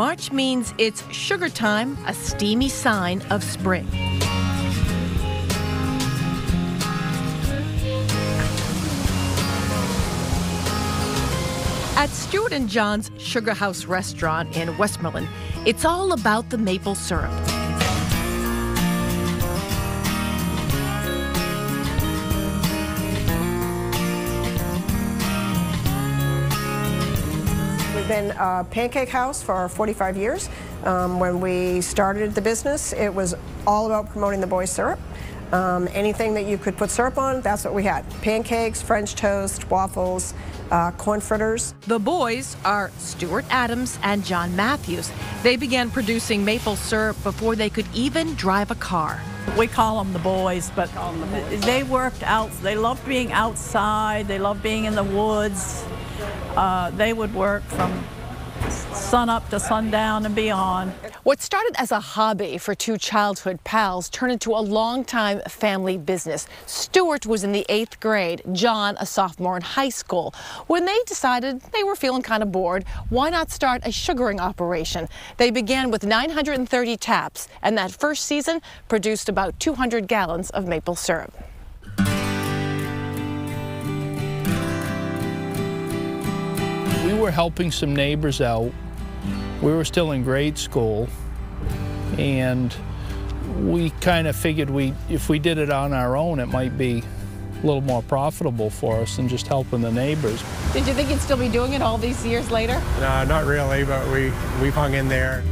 March means it's sugar time, a steamy sign of spring. At Stuart and John's Sugar House restaurant in Westmoreland, it's all about the maple syrup. Been a pancake house for 45 years. Um, when we started the business, it was all about promoting the boys syrup. Um, anything that you could put syrup on, that's what we had. Pancakes, French toast, waffles, uh, corn fritters. The boys are Stuart Adams and John Matthews. They began producing maple syrup before they could even drive a car. We call them the boys, but the boys. they worked out. They loved being outside. They loved being in the woods. Uh, they would work from sun up to sundown and beyond. What started as a hobby for two childhood pals turned into a long-time family business. Stuart was in the eighth grade, John a sophomore in high school. When they decided they were feeling kind of bored, why not start a sugaring operation? They began with 930 taps, and that first season produced about 200 gallons of maple syrup. We were helping some neighbors out we were still in grade school and we kind of figured we if we did it on our own it might be a little more profitable for us than just helping the neighbors. Did you think you'd still be doing it all these years later? No, not really, but we, we've hung in there.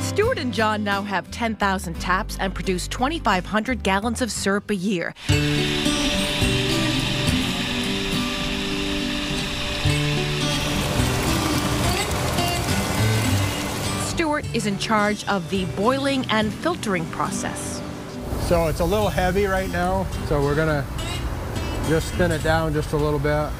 Stuart and John now have 10,000 taps and produce 2,500 gallons of syrup a year. Is in charge of the boiling and filtering process. So it's a little heavy right now, so we're gonna just thin it down just a little bit.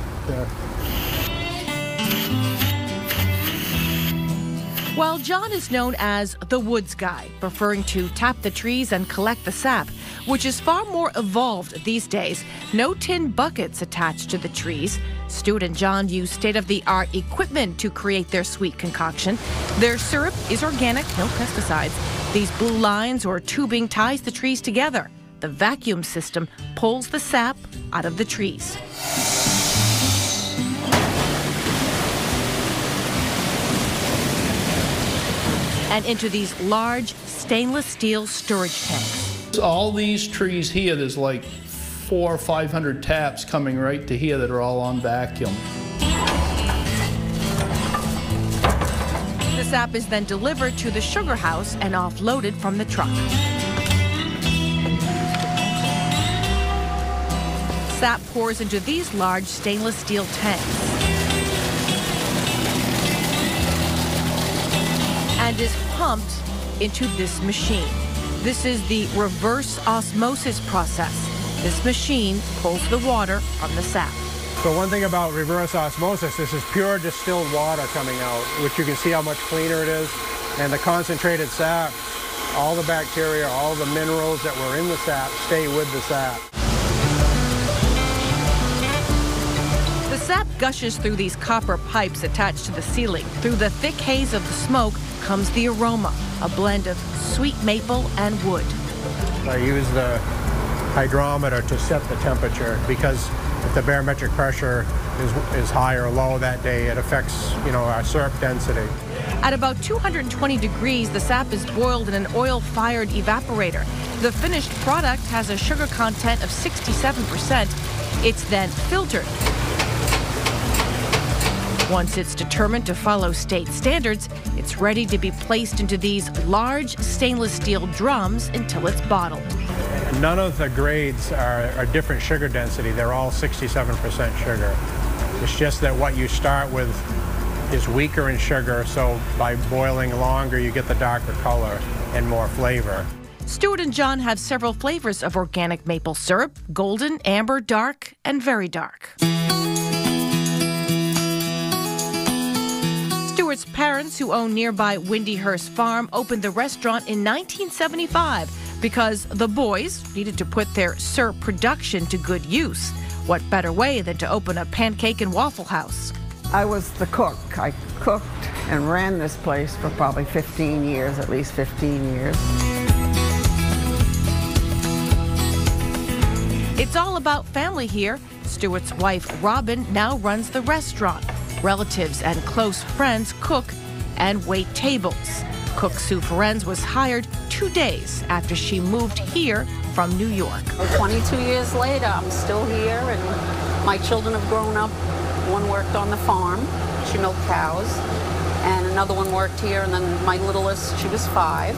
While John is known as the woods guy, preferring to tap the trees and collect the sap, which is far more evolved these days. No tin buckets attached to the trees. Stuart and John use state of the art equipment to create their sweet concoction. Their syrup is organic, no pesticides. These blue lines or tubing ties the trees together. The vacuum system pulls the sap out of the trees. And into these large stainless steel storage tanks. All these trees here, there's like four or 500 taps coming right to here that are all on vacuum. The sap is then delivered to the sugar house and offloaded from the truck. Sap pours into these large stainless steel tanks. And is pumped into this machine. This is the reverse osmosis process. This machine pulls the water from the sap. So one thing about reverse osmosis, this is pure distilled water coming out, which you can see how much cleaner it is. And the concentrated sap, all the bacteria, all the minerals that were in the sap stay with the sap. The sap gushes through these copper pipes attached to the ceiling. Through the thick haze of the smoke comes the aroma, a blend of sweet maple and wood. I use the hydrometer to set the temperature because if the barometric pressure is, is high or low that day, it affects, you know, our syrup density. At about 220 degrees, the sap is boiled in an oil-fired evaporator. The finished product has a sugar content of 67%. It's then filtered once it's determined to follow state standards, it's ready to be placed into these large stainless steel drums until it's bottled. None of the grades are, are different sugar density. They're all 67% sugar. It's just that what you start with is weaker in sugar, so by boiling longer, you get the darker color and more flavor. Stuart and John have several flavors of organic maple syrup golden, amber, dark, and very dark. Stuart's parents, who own nearby Windyhurst Farm, opened the restaurant in 1975. because the boys needed to put their syrup production to good use. What better way than to open a pancake and waffle house? I was the cook. I cooked and ran this place for probably 15 years, at least 15 years. It's all about family here. Stuart's wife, Robin, now runs the restaurant. Relatives and close friends cook and wait tables. Cook Sue Ferenz was hired two days after she moved here from New York. 22 years later, I'm still here, and my children have grown up. One worked on the farm, she milked cows, and another one worked here, and then my littlest, she was five,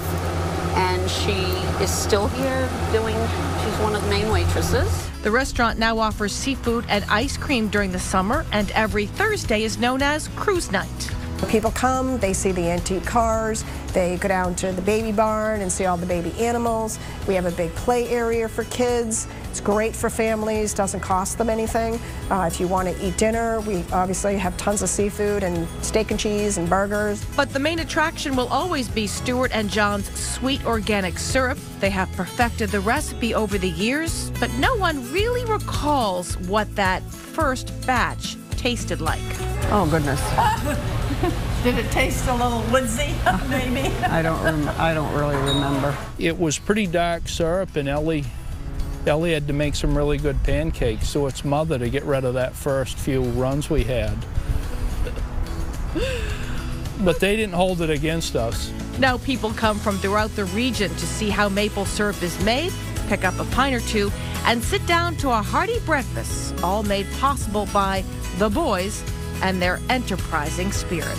and she is still here doing, she's one of the main waitresses. The restaurant now offers seafood and ice cream during the summer, and every Thursday is known as Cruise Night. People come, they see the antique cars, they go down to the baby barn and see all the baby animals. We have a big play area for kids. It's great for families, doesn't cost them anything. Uh, if you want to eat dinner, we obviously have tons of seafood and steak and cheese and burgers. But the main attraction will always be Stuart and John's sweet organic syrup. They have perfected the recipe over the years, but no one really recalls what that first batch tasted like. Oh, goodness. Did it taste a little woodsy, maybe? I don't, rem- I don't really remember. It was pretty dark syrup, and Ellie, Ellie had to make some really good pancakes, so it's mother to get rid of that first few runs we had. But they didn't hold it against us. Now people come from throughout the region to see how maple syrup is made, pick up a pint or two, and sit down to a hearty breakfast, all made possible by the boys and their enterprising spirit.